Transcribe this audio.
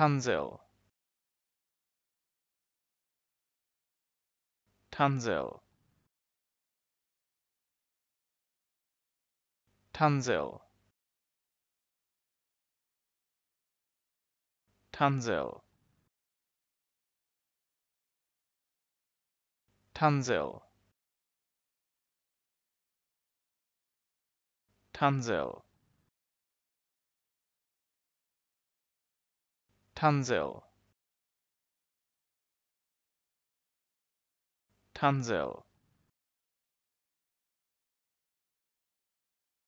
Tanzil. Tanzil. Tanzil. Tanzil. Tanzil. Tanzil. Tanzil. Tunzel